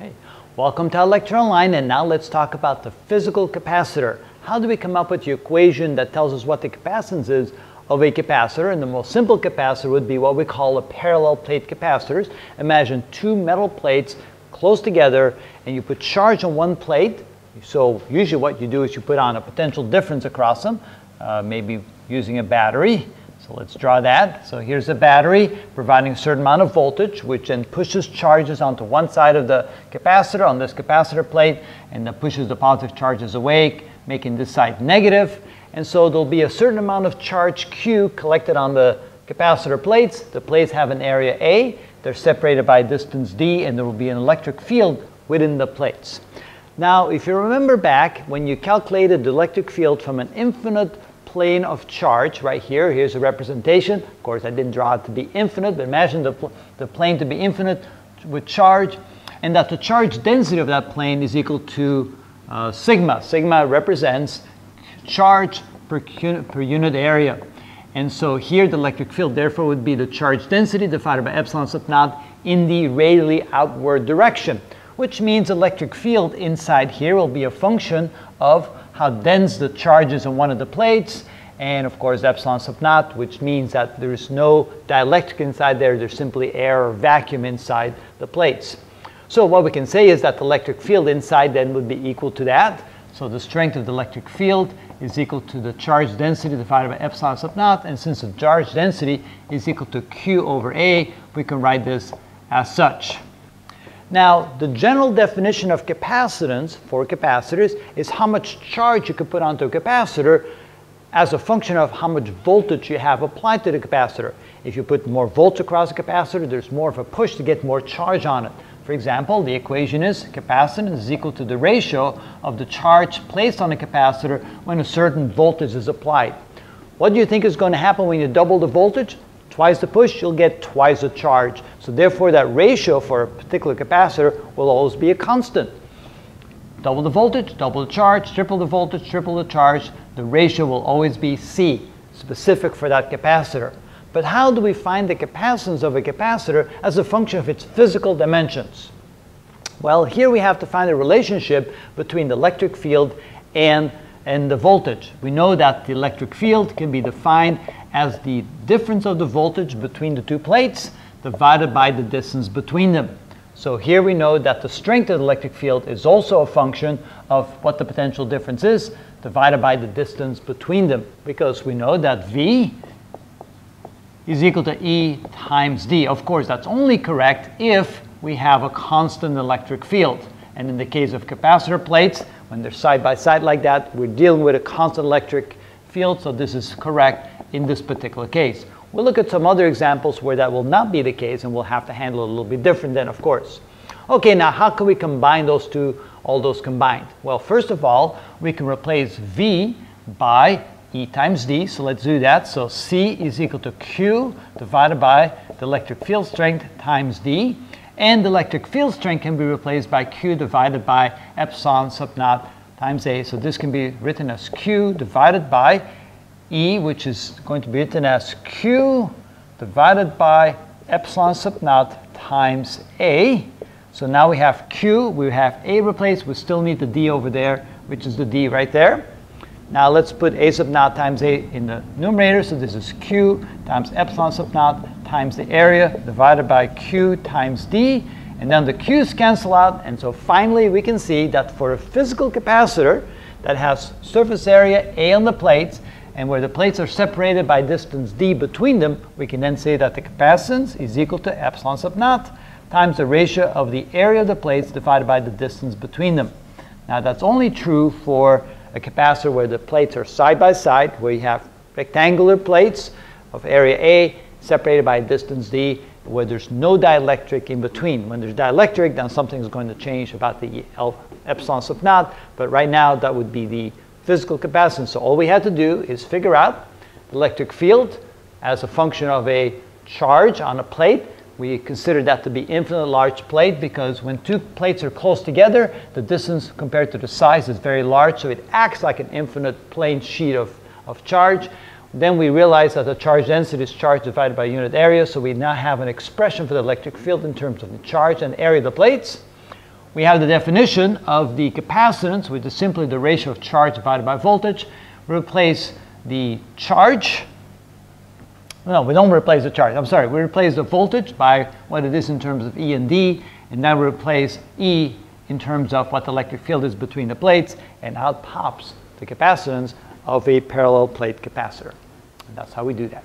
Okay, welcome to ilectureonline and now let's talk about the physical capacitor. How do we come up with the equation that tells us what the capacitance is of a capacitor? And the most simple capacitor would be what we call a parallel plate capacitors. Imagine two metal plates close together and you put charge on one plate. So usually what you do is you put on a potential difference across them, uh, maybe using a battery. So let's draw that. So here's a battery providing a certain amount of voltage, which then pushes charges onto one side of the capacitor on this capacitor plate, and then pushes the positive charges away, making this side negative. And so there'll be a certain amount of charge Q collected on the capacitor plates. The plates have an area A. They're separated by distance D, and there will be an electric field within the plates. Now, if you remember back, when you calculated the electric field from an infinite plane of charge right here. Here's a representation. Of course, I didn't draw it to be infinite, but imagine the, pl the plane to be infinite with charge, and that the charge density of that plane is equal to uh, sigma. Sigma represents charge per, per unit area. And so here the electric field therefore would be the charge density divided by epsilon sub naught in the radially outward direction, which means electric field inside here will be a function of how dense the charge is on one of the plates, and of course epsilon sub naught, which means that there is no dielectric inside there, there's simply air or vacuum inside the plates. So what we can say is that the electric field inside then would be equal to that. So the strength of the electric field is equal to the charge density divided by epsilon sub naught, and since the charge density is equal to Q over A, we can write this as such. Now, the general definition of capacitance for capacitors is how much charge you can put onto a capacitor as a function of how much voltage you have applied to the capacitor. If you put more volts across a capacitor, there's more of a push to get more charge on it. For example, the equation is capacitance is equal to the ratio of the charge placed on a capacitor when a certain voltage is applied. What do you think is going to happen when you double the voltage? Twice the push, you'll get twice the charge. So therefore, that ratio for a particular capacitor will always be a constant. Double the voltage, double the charge, triple the voltage, triple the charge. The ratio will always be C, specific for that capacitor. But how do we find the capacitance of a capacitor as a function of its physical dimensions? Well, here we have to find a relationship between the electric field and, and the voltage. We know that the electric field can be defined as the difference of the voltage between the two plates divided by the distance between them. So here we know that the strength of the electric field is also a function of what the potential difference is divided by the distance between them because we know that V is equal to E times D. Of course, that's only correct if we have a constant electric field. And in the case of capacitor plates, when they're side by side like that, we're dealing with a constant electric field, so this is correct in this particular case. We'll look at some other examples where that will not be the case and we'll have to handle it a little bit different then, of course. Okay, now how can we combine those two, all those combined? Well, first of all, we can replace V by E times D, so let's do that. So C is equal to Q divided by the electric field strength times D. And the electric field strength can be replaced by Q divided by epsilon sub naught times A. So this can be written as Q divided by E, which is going to be written as Q divided by epsilon sub naught times A. So now we have Q, we have A replaced, we still need the D over there, which is the D right there. Now let's put A sub naught times A in the numerator, so this is Q times epsilon sub naught times the area divided by Q times D, and then the Q's cancel out, and so finally we can see that for a physical capacitor that has surface area A on the plates, and where the plates are separated by distance d between them, we can then say that the capacitance is equal to epsilon sub naught times the ratio of the area of the plates divided by the distance between them. Now that's only true for a capacitor where the plates are side by side, where you have rectangular plates of area A separated by a distance d, where there's no dielectric in between. When there's dielectric, then something is going to change about the epsilon sub naught, but right now that would be the physical capacitance. So all we had to do is figure out the electric field as a function of a charge on a plate. We consider that to be infinite large plate because when two plates are close together, the distance compared to the size is very large, so it acts like an infinite plane sheet of, of charge. Then we realize that the charge density is charge divided by unit area, so we now have an expression for the electric field in terms of the charge and area of the plates. we have the definition of the capacitance, which is simply the ratio of charge divided by voltage. Replace the charge. No, we don't replace the charge. I'm sorry. We replace the voltage by what it is in terms of E and D, and then we replace E in terms of what the electric field is between the plates, and out pops the capacitance of a parallel plate capacitor. And that's how we do that.